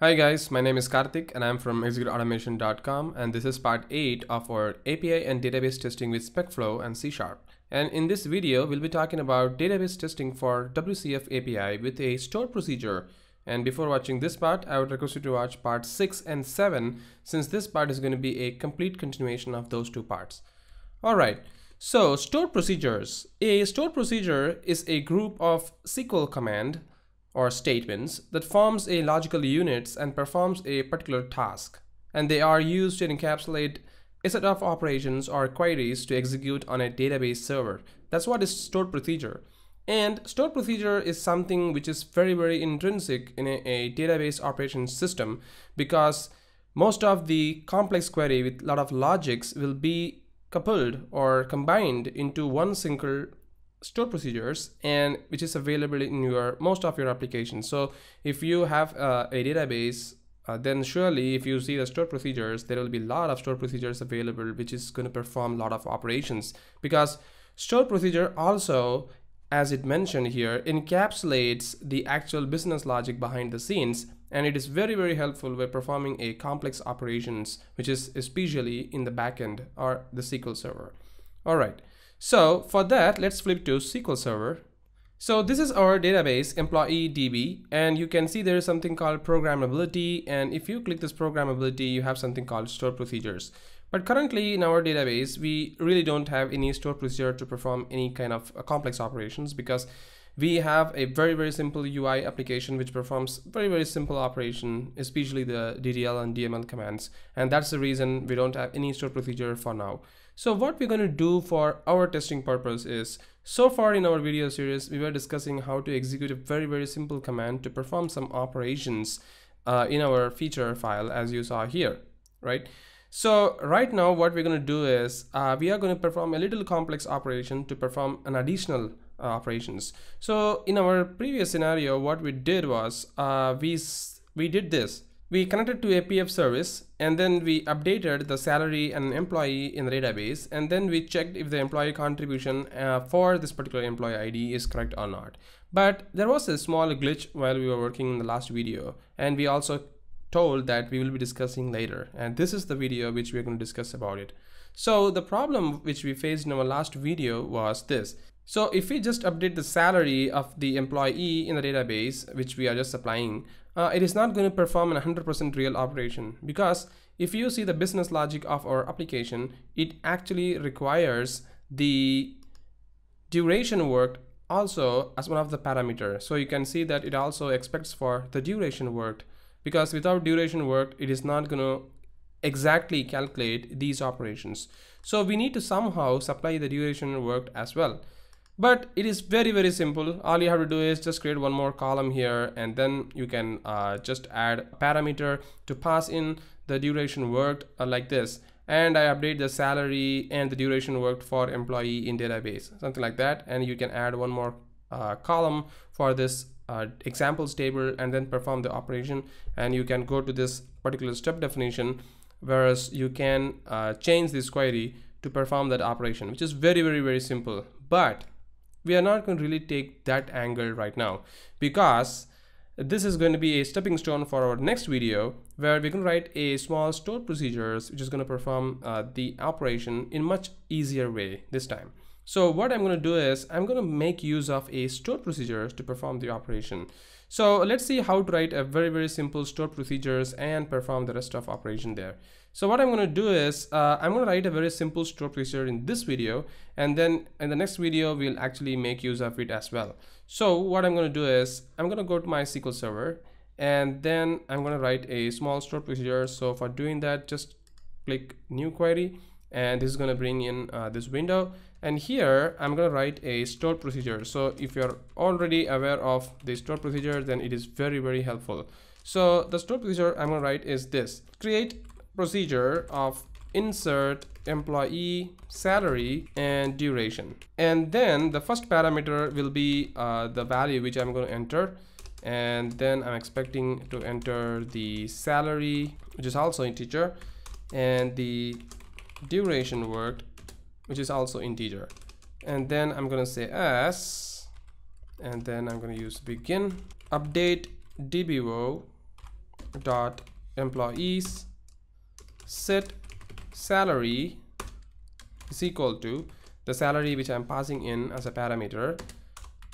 Hi guys, my name is Karthik and I'm from executeautomation.com and this is part 8 of our API and database testing with SpecFlow and C Sharp. And in this video, we'll be talking about database testing for WCF API with a store procedure. And before watching this part, I would request you to watch part 6 and 7 since this part is going to be a complete continuation of those two parts. Alright, so store procedures. A store procedure is a group of SQL command or statements that forms a logical units and performs a particular task. And they are used to encapsulate a set of operations or queries to execute on a database server. That's what is stored procedure. And stored procedure is something which is very, very intrinsic in a, a database operations system because most of the complex query with a lot of logics will be coupled or combined into one single store procedures and which is available in your most of your applications. So if you have uh, a database uh, then surely if you see the stored procedures there will be a lot of stored procedures available which is going to perform a lot of operations. Because stored procedure also as it mentioned here encapsulates the actual business logic behind the scenes and it is very very helpful when performing a complex operations which is especially in the backend or the SQL server. All right so for that, let's flip to SQL Server. So this is our database employee DB and you can see there is something called programmability and if you click this programmability you have something called store procedures. But currently in our database we really don't have any store procedure to perform any kind of uh, complex operations because we have a very very simple UI application which performs very very simple operation especially the DDL and DML commands and that's the reason we don't have any stored procedure for now. So what we're going to do for our testing purpose is, so far in our video series, we were discussing how to execute a very, very simple command to perform some operations uh, in our feature file as you saw here, right? So right now what we're going to do is uh, we are going to perform a little complex operation to perform an additional operations. So in our previous scenario, what we did was uh, we, we did this we connected to a PF service and then we updated the salary and employee in the database and then we checked if the employee contribution uh, for this particular employee ID is correct or not. But there was a small glitch while we were working in the last video and we also told that we will be discussing later and this is the video which we're going to discuss about it. So the problem which we faced in our last video was this. So if we just update the salary of the employee in the database, which we are just supplying, uh, it is not going to perform a 100% real operation because if you see the business logic of our application, it actually requires the duration worked also as one of the parameter. So you can see that it also expects for the duration worked because without duration worked, it is not going to exactly calculate these operations. So we need to somehow supply the duration worked as well but it is very very simple. All you have to do is just create one more column here and then you can uh, just add a parameter to pass in the duration worked uh, like this. And I update the salary and the duration worked for employee in database something like that. And you can add one more uh, column for this uh, examples table and then perform the operation. And you can go to this particular step definition whereas you can uh, change this query to perform that operation which is very very very simple. But we are not going to really take that angle right now because this is going to be a stepping stone for our next video where we can write a small stored procedures which is going to perform uh, the operation in much easier way this time. So what I'm going to do is I'm going to make use of a stored procedures to perform the operation. So let's see how to write a very, very simple stored procedures and perform the rest of operation there. So what I'm going to do is uh, I'm going to write a very simple store procedure in this video and then in the next video we'll actually make use of it as well. So what I'm going to do is I'm going to go to my SQL server and then I'm going to write a small store procedure. So for doing that just click new query and this is going to bring in uh, this window and here I'm going to write a store procedure. So if you're already aware of the store procedure then it is very very helpful. So the store procedure I'm going to write is this create procedure of insert employee salary and duration. And then the first parameter will be uh, the value which I'm going to enter. And then I'm expecting to enter the salary which is also integer and the duration worked which is also integer. And then I'm gonna say s and then I'm gonna use begin update dbo dot employees set salary is equal to the salary which I'm passing in as a parameter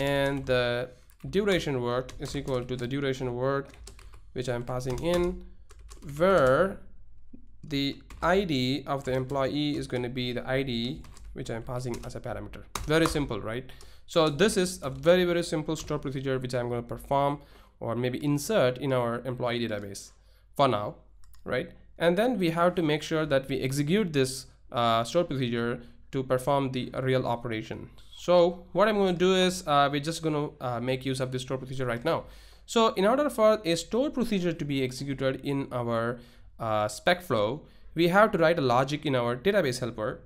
and the duration worked is equal to the duration worked which I'm passing in where the ID of the employee is going to be the ID which I'm passing as a parameter. Very simple right? So this is a very very simple store procedure which I'm going to perform or maybe insert in our employee database for now right and then we have to make sure that we execute this uh, store procedure to perform the real operation. So what I'm going to do is uh, we're just going to uh, make use of this store procedure right now. So in order for a store procedure to be executed in our uh, SpecFlow we have to write a logic in our database helper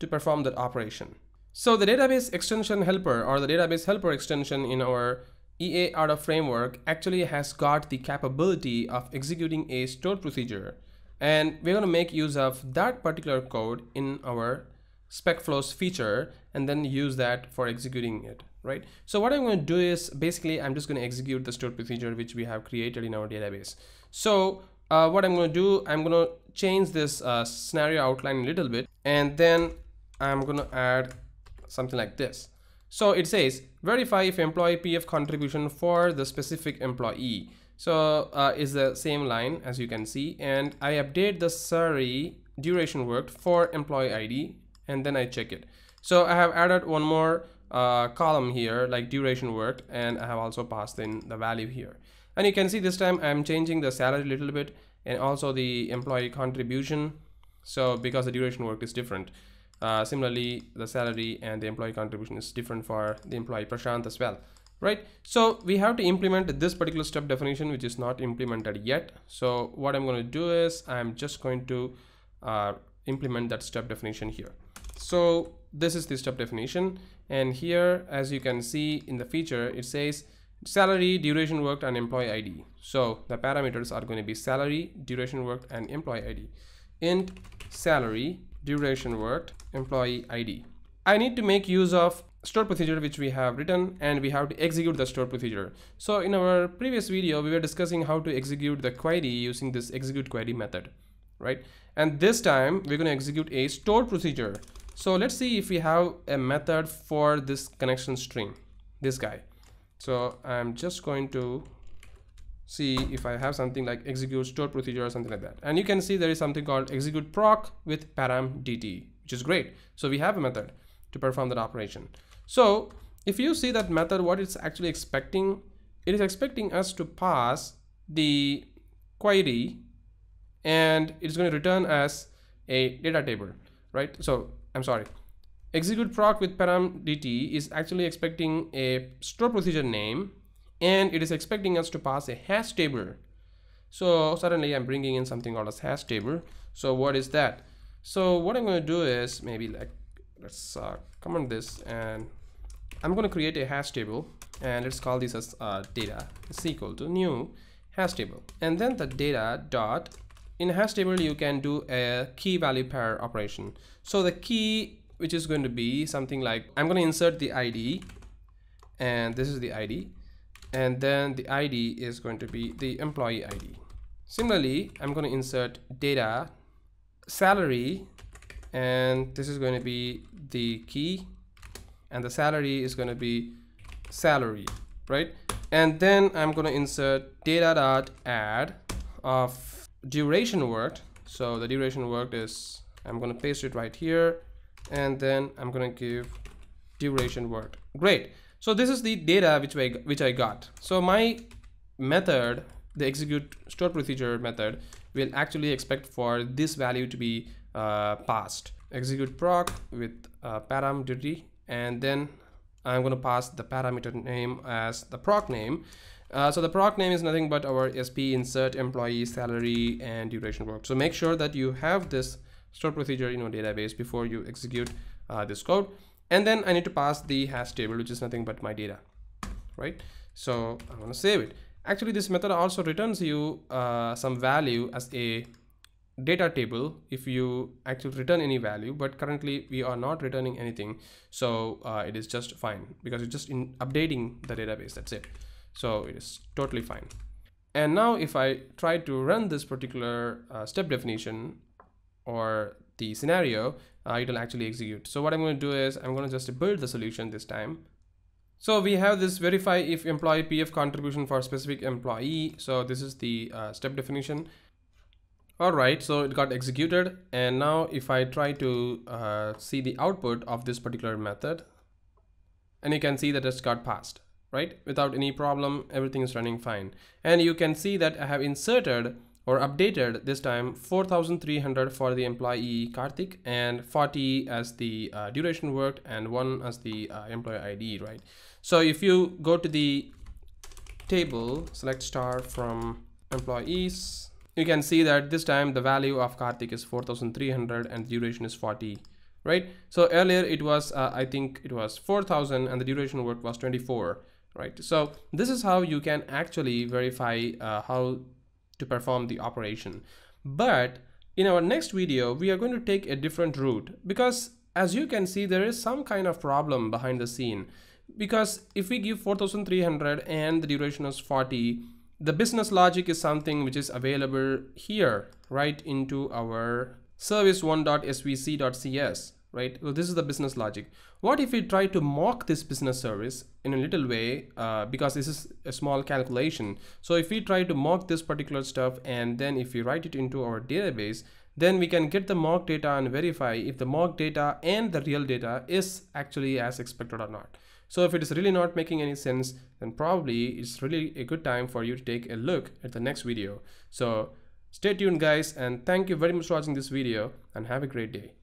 to perform that operation. So the database extension helper or the database helper extension in our EA Auto framework actually has got the capability of executing a stored procedure and we're going to make use of that particular code in our SpecFlows feature and then use that for executing it right? So what i'm going to do is basically i'm just going to execute the stored procedure which we have created in our database. So uh, what i'm going to do i'm going to change this uh, scenario outline a little bit and then i'm going to add something like this. So it says verify if employee PF contribution for the specific employee. So uh, is the same line as you can see and I update the salary duration worked for employee ID and then I check it. So I have added one more uh, column here like duration worked and I have also passed in the value here. And you can see this time I'm changing the salary a little bit and also the employee contribution. So because the duration worked is different. Uh, similarly, the salary and the employee contribution is different for the employee Prashant as well, right? So we have to implement this particular step definition, which is not implemented yet. So what I'm going to do is I'm just going to uh, implement that step definition here. So this is the step definition. And here, as you can see in the feature, it says salary, duration worked, and employee ID. So the parameters are going to be salary, duration worked, and employee ID. int salary duration worked, employee ID. I need to make use of store procedure which we have written and we have to execute the stored procedure. So in our previous video, we were discussing how to execute the query using this execute query method, right? And this time we're going to execute a stored procedure. So let's see if we have a method for this connection string, this guy. So I'm just going to see if I have something like execute stored procedure or something like that. And you can see there is something called execute proc with param dt, which is great. So we have a method to perform that operation. So if you see that method, what it's actually expecting, it is expecting us to pass the query and it's going to return us a data table, right? So I'm sorry. Execute proc with param dt is actually expecting a store procedure name and it is expecting us to pass a hash table so suddenly i'm bringing in something called as hash table so what is that so what i'm going to do is maybe like let's uh, comment this and i'm going to create a hash table and let's call this as uh, data. Is equal to new hash table. And then the data dot in hash table you can do a key value pair operation. So the key which is going to be something like i'm going to insert the id and this is the id and then the ID is going to be the employee ID. Similarly, I'm going to insert data salary and this is going to be the key and the salary is going to be salary, right? And then I'm going to insert data dot add of duration worked. So the duration worked is I'm going to paste it right here and then I'm going to give duration worked. Great. So this is the data which I, which I got. So my method, the execute store procedure method will actually expect for this value to be uh, passed. Execute proc with uh, param dt and then I'm going to pass the parameter name as the proc name. Uh, so the proc name is nothing but our sp insert employee salary and duration work. So make sure that you have this store procedure in your database before you execute uh, this code and then I need to pass the hash table which is nothing but my data right so I'm gonna save it actually this method also returns you uh, some value as a data table if you actually return any value but currently we are not returning anything so uh, it is just fine because it's just in updating the database that's it so it is totally fine And now if I try to run this particular uh, step definition or the scenario, uh, it will actually execute. So what I'm going to do is I'm going to just build the solution this time. So we have this verify if employee PF contribution for specific employee. So this is the uh, step definition. All right, so it got executed. And now if I try to uh, see the output of this particular method, and you can see that it's got passed right? Without any problem, everything is running fine. And you can see that I have inserted or updated this time 4300 for the employee Karthik and 40 as the uh, duration worked and one as the uh, employee ID, right? So if you go to the table, select star from employees, you can see that this time the value of Karthik is 4300 and the duration is 40 right so earlier it was uh, i think it was 4000 and the duration work was 24 right? So this is how you can actually verify uh, how to perform the operation. But in our next video, we are going to take a different route because as you can see, there is some kind of problem behind the scene because if we give 4300 and the duration is 40, the business logic is something which is available here, right into our service1.svc.cs right? So this is the business logic. What if we try to mock this business service in a little way, uh, because this is a small calculation. So if we try to mock this particular stuff and then if we write it into our database, then we can get the mock data and verify if the mock data and the real data is actually as expected or not. So if it is really not making any sense, then probably it's really a good time for you to take a look at the next video. So stay tuned guys and thank you very much for watching this video and have a great day.